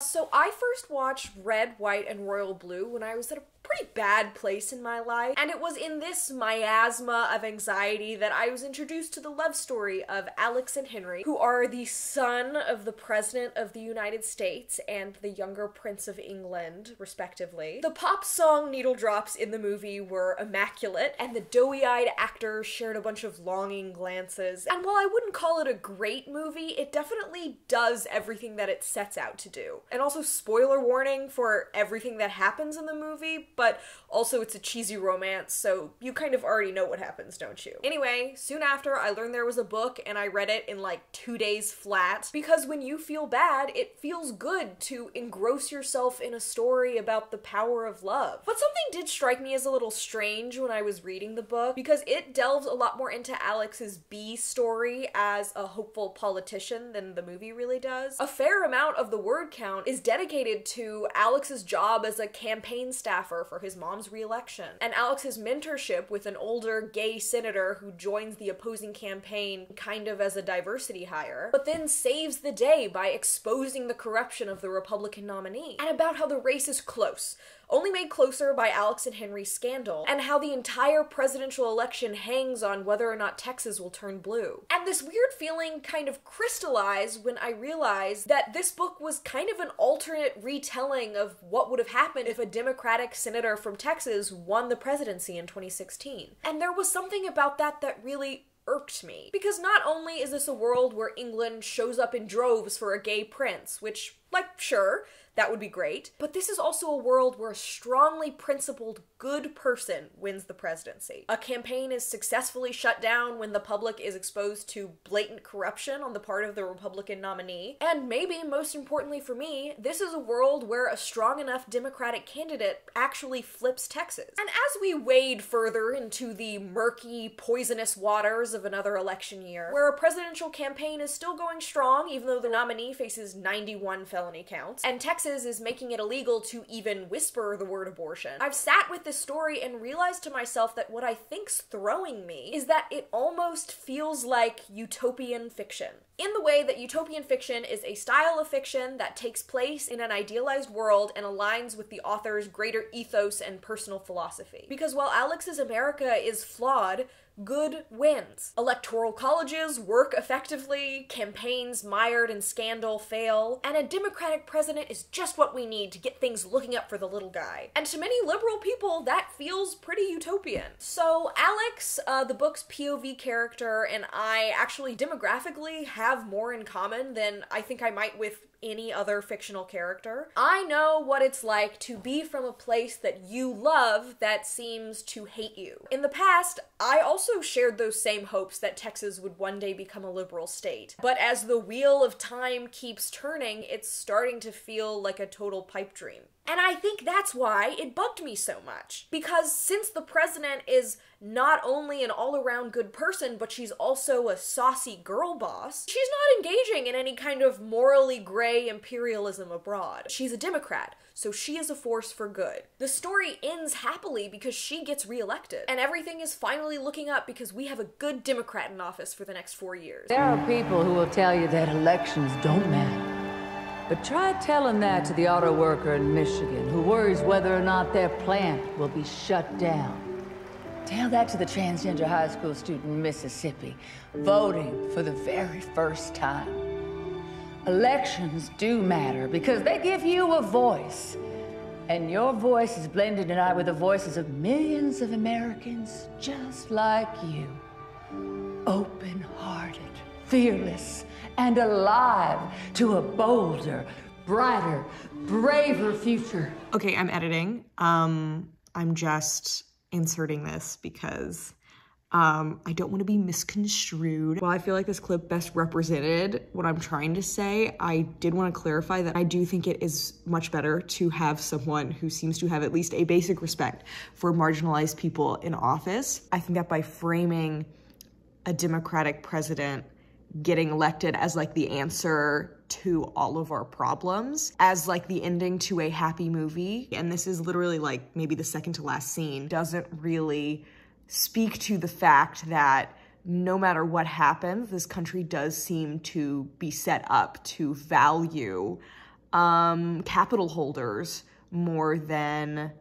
So I first watched Red, White, and Royal Blue when I was at a pretty bad place in my life. And it was in this miasma of anxiety that I was introduced to the love story of Alex and Henry, who are the son of the President of the United States and the younger Prince of England, respectively. The pop song Needle Drops in the movie were immaculate, and the doughy eyed actors shared a bunch of longing glances. And while I wouldn't call it a great movie, it definitely does everything that it sets out to do. And also, spoiler warning for everything that happens in the movie, but also it's a cheesy romance, so you kind of already know what happens, don't you? Anyway, soon after, I learned there was a book and I read it in like two days flat because when you feel bad, it feels good to engross yourself in a story about the power of love. But something did strike me as a little strange when I was reading the book because it delves a lot more into Alex's B story as a hopeful politician than the movie really does. A fair amount of the word count is dedicated to Alex's job as a campaign staffer for his mom's reelection, and Alex's mentorship with an older gay senator who joins the opposing campaign kind of as a diversity hire, but then saves the day by exposing the corruption of the Republican nominee, and about how the race is close only made closer by Alex and Henry's scandal, and how the entire presidential election hangs on whether or not Texas will turn blue. And this weird feeling kind of crystallized when I realized that this book was kind of an alternate retelling of what would have happened if a Democratic senator from Texas won the presidency in 2016. And there was something about that that really irked me. Because not only is this a world where England shows up in droves for a gay prince, which, like, sure, that would be great. But this is also a world where a strongly principled good person wins the presidency. A campaign is successfully shut down when the public is exposed to blatant corruption on the part of the Republican nominee. And maybe most importantly for me, this is a world where a strong enough Democratic candidate actually flips Texas. And as we wade further into the murky, poisonous waters of another election year, where a presidential campaign is still going strong even though the nominee faces 91 felony counts, and Texas Is making it illegal to even whisper the word abortion. I've sat with this story and realized to myself that what I think's throwing me is that it almost feels like utopian fiction. In the way that utopian fiction is a style of fiction that takes place in an idealized world and aligns with the author's greater ethos and personal philosophy. Because while Alex's America is flawed, good wins. Electoral colleges work effectively, campaigns mired in scandal fail, and a Democratic president is just what we need to get things looking up for the little guy. And to many liberal people, that feels pretty utopian. So, Alex, uh, the book's POV character, and I actually demographically have more in common than I think I might with any other fictional character. I know what it's like to be from a place that you love that seems to hate you. In the past, I also shared those same hopes that Texas would one day become a liberal state. But as the wheel of time keeps turning, it's starting to feel like a total pipe dream. And I think that's why it bugged me so much. Because since the president is not only an all around good person, but she's also a saucy girl boss, she's not engaging in any kind of morally gray imperialism abroad. She's a Democrat, so she is a force for good. The story ends happily because she gets reelected, and everything is finally looking up because we have a good Democrat in office for the next four years. There are people who will tell you that elections don't matter. But try telling that to the auto worker in Michigan who worries whether or not their plant will be shut down. Tell that to the transgender high school student in Mississippi, voting for the very first time. Elections do matter because they give you a voice. And your voice is blended tonight with the voices of millions of Americans just like you. Open-hearted, fearless, and alive to a bolder, brighter, braver future. Okay, I'm editing. Um, I'm just inserting this because um, I don't want to be misconstrued. While I feel like this clip best represented what I'm trying to say, I did want to clarify that I do think it is much better to have someone who seems to have at least a basic respect for marginalized people in office. I think that by framing a Democratic president getting elected as like the answer to all of our problems as like the ending to a happy movie. And this is literally like maybe the second to last scene doesn't really speak to the fact that no matter what happens this country does seem to be set up to value um, capital holders more than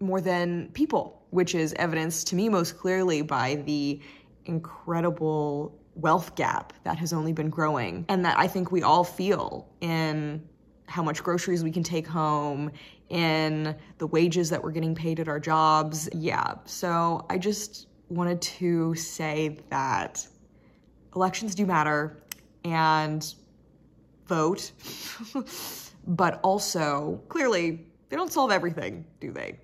more than people, which is evidenced to me most clearly by the incredible wealth gap that has only been growing and that I think we all feel in how much groceries we can take home, in the wages that we're getting paid at our jobs. Yeah, so I just wanted to say that elections do matter and vote, but also clearly they don't solve everything, do they?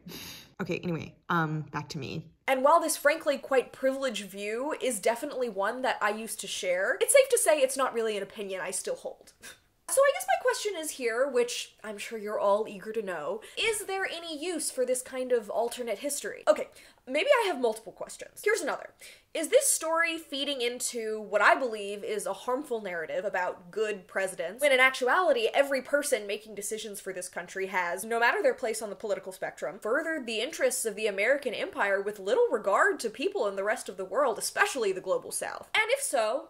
Okay, anyway, um, back to me. And while this frankly quite privileged view is definitely one that I used to share, it's safe to say it's not really an opinion I still hold. So I guess my question is here, which I'm sure you're all eager to know, is there any use for this kind of alternate history? Okay, maybe I have multiple questions. Here's another. Is this story feeding into what I believe is a harmful narrative about good presidents, when in actuality, every person making decisions for this country has, no matter their place on the political spectrum, furthered the interests of the American empire with little regard to people in the rest of the world, especially the global south? And if so,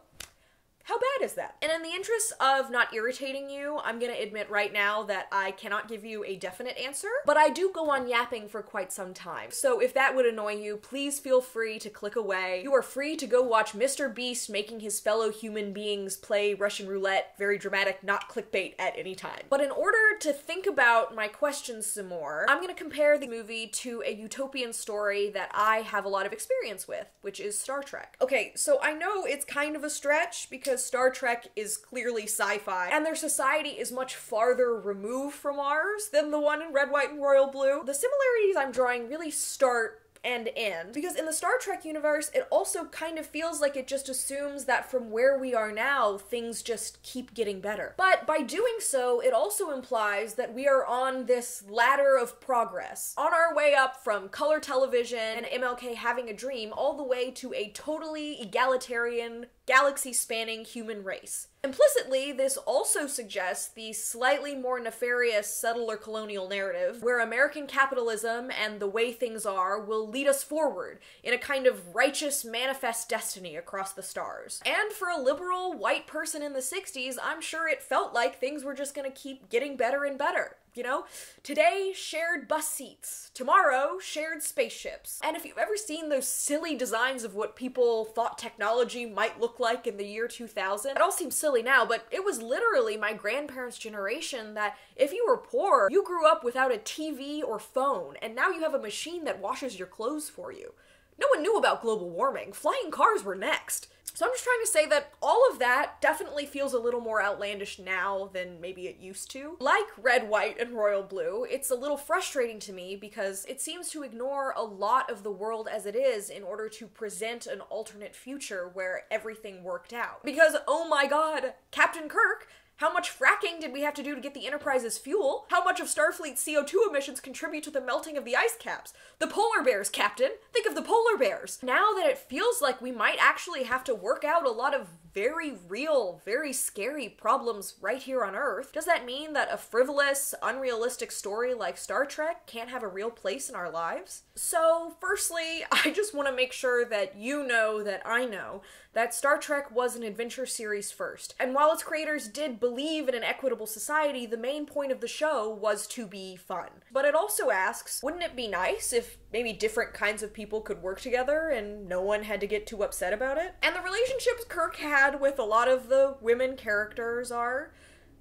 how bad is that? And in the interest of not irritating you, I'm gonna admit right now that I cannot give you a definite answer, but I do go on yapping for quite some time. So if that would annoy you, please feel free to click away. You are free to go watch Mr. Beast making his fellow human beings play Russian roulette, very dramatic, not clickbait at any time. But in order to think about my questions some more, I'm gonna compare the movie to a utopian story that I have a lot of experience with, which is Star Trek. Okay, so I know it's kind of a stretch because because Star Trek is clearly sci fi, and their society is much farther removed from ours than the one in Red, White, and Royal Blue. The similarities I'm drawing really start and end. Because in the Star Trek universe, it also kind of feels like it just assumes that from where we are now, things just keep getting better. But by doing so, it also implies that we are on this ladder of progress, on our way up from color television and MLK having a dream all the way to a totally egalitarian, galaxy spanning human race. Implicitly, this also suggests the slightly more nefarious settler colonial narrative, where American capitalism and the way things are will lead us forward in a kind of righteous manifest destiny across the stars. And for a liberal white person in the 60s, I'm sure it felt like things were just gonna keep getting better and better. You know? Today, shared bus seats. Tomorrow, shared spaceships. And if you've ever seen those silly designs of what people thought technology might look like in the year 2000, it all seems silly now, but it was literally my grandparents' generation that if you were poor, you grew up without a TV or phone, and now you have a machine that washes your clothes for you. No one knew about global warming. Flying cars were next. So I'm just trying to say that all of that definitely feels a little more outlandish now than maybe it used to. Like Red, White, and Royal Blue, it's a little frustrating to me because it seems to ignore a lot of the world as it is in order to present an alternate future where everything worked out. Because, oh my god, Captain Kirk how much fracking did we have to do to get the Enterprise's fuel? How much of Starfleet's CO2 emissions contribute to the melting of the ice caps? The polar bears, Captain! Think of the polar bears! Now that it feels like we might actually have to work out a lot of very real, very scary problems right here on Earth, does that mean that a frivolous, unrealistic story like Star Trek can't have a real place in our lives? So, firstly, I just want to make sure that you know that I know that Star Trek was an adventure series first. And while its creators did believe in an equitable society, the main point of the show was to be fun. But it also asks wouldn't it be nice if maybe different kinds of people could work together and no one had to get too upset about it? And the relationships Kirk had with a lot of the women characters are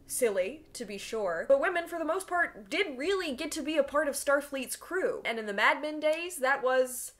silly, to be sure, but women, for the most part, did really get to be a part of Starfleet's crew. And in the Mad Men days, that was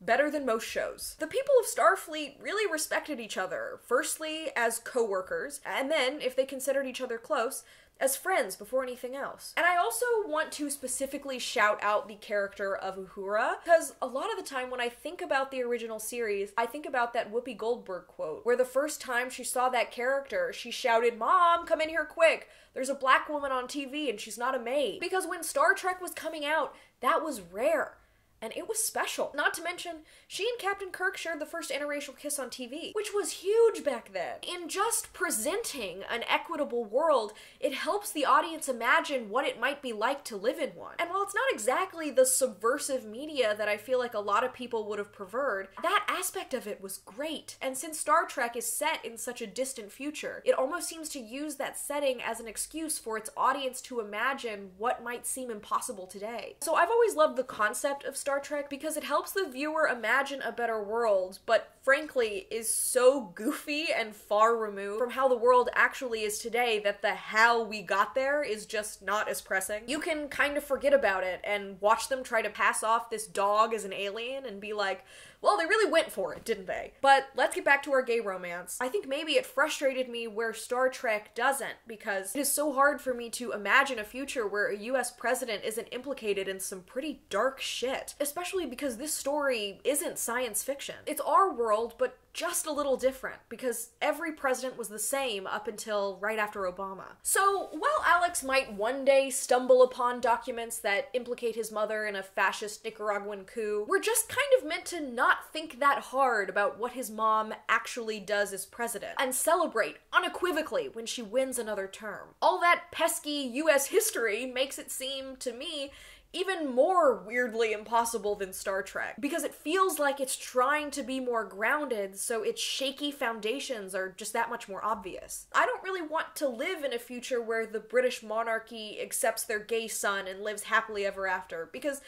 better than most shows. The people of Starfleet really respected each other, firstly as co workers, and then, if they considered each other close, as friends before anything else. And I also want to specifically shout out the character of Uhura, because a lot of the time when I think about the original series, I think about that Whoopi Goldberg quote, where the first time she saw that character, she shouted, Mom, come in here quick! There's a black woman on TV and she's not a maid. Because when Star Trek was coming out, that was rare. And it was special. Not to mention, she and Captain Kirk shared the first interracial kiss on TV, which was huge back then. In just presenting an equitable world, it helps the audience imagine what it might be like to live in one. And while it's not exactly the subversive media that I feel like a lot of people would have preferred, that aspect of it was great. And since Star Trek is set in such a distant future, it almost seems to use that setting as an excuse for its audience to imagine what might seem impossible today. So I've always loved the concept of Star Trek because it helps the viewer imagine a better world, but frankly is so goofy and far removed from how the world actually is today that the how we got there is just not as pressing. You can kind of forget about it and watch them try to pass off this dog as an alien and be like, well, they really went for it, didn't they? But let's get back to our gay romance. I think maybe it frustrated me where Star Trek doesn't, because it is so hard for me to imagine a future where a US president isn't implicated in some pretty dark shit. Especially because this story isn't science fiction. It's our world, but just a little different because every president was the same up until right after Obama. So, while Alex might one day stumble upon documents that implicate his mother in a fascist Nicaraguan coup, we're just kind of meant to not think that hard about what his mom actually does as president and celebrate unequivocally when she wins another term. All that pesky US history makes it seem to me even more weirdly impossible than Star Trek because it feels like it's trying to be more grounded, so its shaky foundations are just that much more obvious. I don't really want to live in a future where the British monarchy accepts their gay son and lives happily ever after because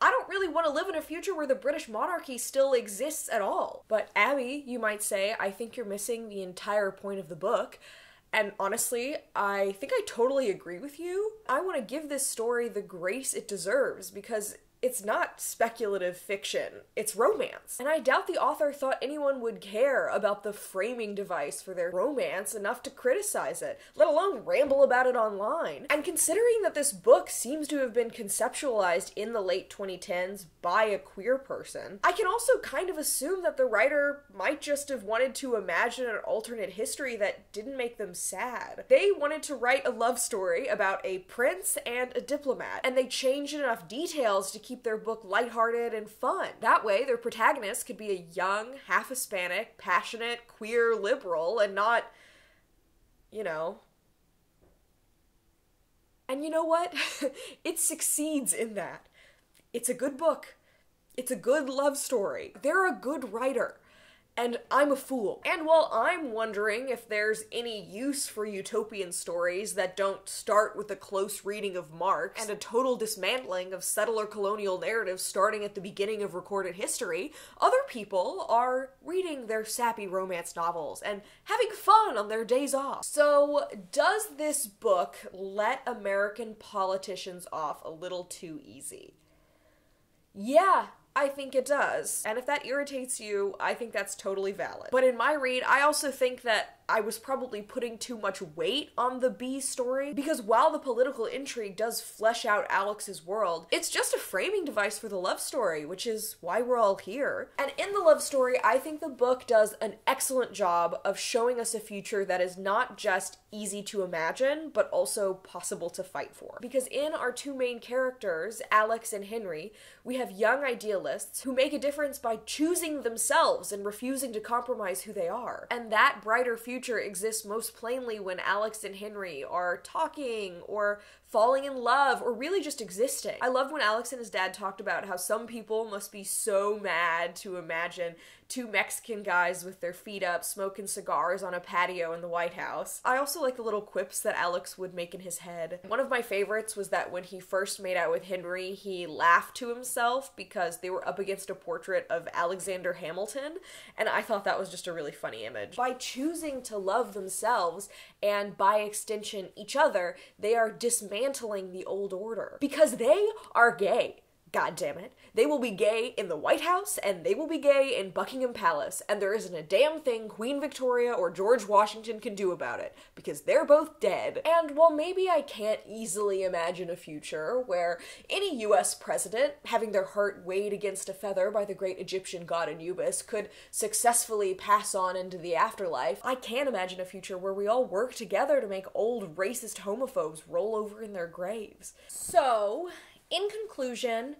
I don't really want to live in a future where the British monarchy still exists at all. But Abbey, you might say, I think you're missing the entire point of the book. And honestly, I think I totally agree with you. I want to give this story the grace it deserves because it's not speculative fiction, it's romance. And I doubt the author thought anyone would care about the framing device for their romance enough to criticize it, let alone ramble about it online. And considering that this book seems to have been conceptualized in the late 2010s by a queer person, I can also kind of assume that the writer might just have wanted to imagine an alternate history that didn't make them sad. They wanted to write a love story about a prince and a diplomat, and they changed enough details to keep keep their book lighthearted and fun. That way, their protagonist could be a young, half Hispanic, passionate, queer liberal and not, you know. And you know what? it succeeds in that. It's a good book. It's a good love story. They're a good writer and I'm a fool. And while I'm wondering if there's any use for utopian stories that don't start with a close reading of Marx and a total dismantling of settler colonial narratives starting at the beginning of recorded history, other people are reading their sappy romance novels and having fun on their days off. So, does this book let American politicians off a little too easy? Yeah, I think it does. And if that irritates you, I think that's totally valid. But in my read, I also think that I was probably putting too much weight on the B story because while the political intrigue does flesh out Alex's world, it's just a framing device for the love story, which is why we're all here. And in the love story, I think the book does an excellent job of showing us a future that is not just easy to imagine, but also possible to fight for. Because in our two main characters, Alex and Henry, we have young idealists who make a difference by choosing themselves and refusing to compromise who they are. And that brighter future future exists most plainly when Alex and Henry are talking or falling in love or really just existing. I loved when Alex and his dad talked about how some people must be so mad to imagine two Mexican guys with their feet up smoking cigars on a patio in the White House. I also like the little quips that Alex would make in his head. One of my favorites was that when he first made out with Henry, he laughed to himself because they were up against a portrait of Alexander Hamilton, and I thought that was just a really funny image. By choosing to love themselves and by extension each other, they are dismantling the old order because they are gay. God damn it. They will be gay in the White House and they will be gay in Buckingham Palace, and there isn't a damn thing Queen Victoria or George Washington can do about it because they're both dead. And while maybe I can't easily imagine a future where any US president, having their heart weighed against a feather by the great Egyptian god Anubis, could successfully pass on into the afterlife, I can imagine a future where we all work together to make old racist homophobes roll over in their graves. So, in conclusion,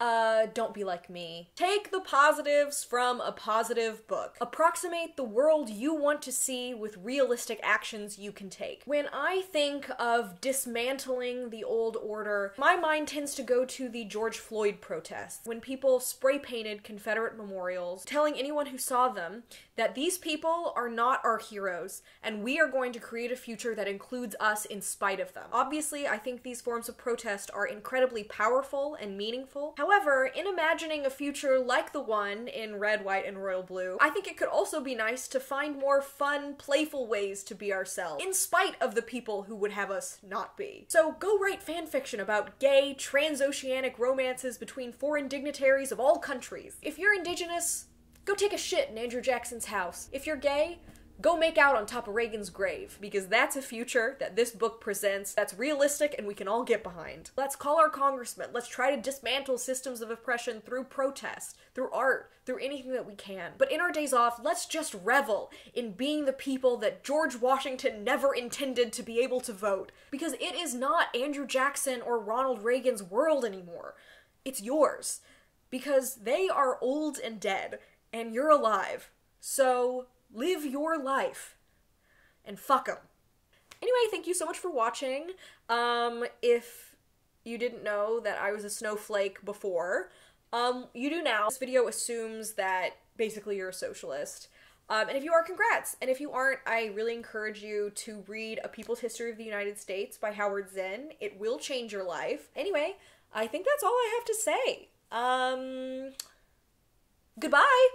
uh, don't be like me. Take the positives from a positive book. Approximate the world you want to see with realistic actions you can take. When I think of dismantling the old order, my mind tends to go to the George Floyd protests, when people spray painted Confederate memorials, telling anyone who saw them that these people are not our heroes, and we are going to create a future that includes us in spite of them. Obviously, I think these forms of protest are incredibly powerful and meaningful. However, in imagining a future like the one in Red, White, and Royal Blue, I think it could also be nice to find more fun, playful ways to be ourselves, in spite of the people who would have us not be. So go write fanfiction about gay, transoceanic romances between foreign dignitaries of all countries. If you're indigenous, go take a shit in Andrew Jackson's house. If you're gay, go make out on top of Reagan's grave, because that's a future that this book presents that's realistic and we can all get behind. Let's call our congressmen. Let's try to dismantle systems of oppression through protest, through art, through anything that we can. But in our days off, let's just revel in being the people that George Washington never intended to be able to vote, because it is not Andrew Jackson or Ronald Reagan's world anymore. It's yours. Because they are old and dead, and you're alive. So live your life and fuck them. Anyway, thank you so much for watching. Um, if you didn't know that I was a snowflake before, um, you do now. This video assumes that basically you're a socialist. Um, and if you are, congrats. And if you aren't, I really encourage you to read A People's History of the United States by Howard Zinn. It will change your life. Anyway, I think that's all I have to say. Um, goodbye.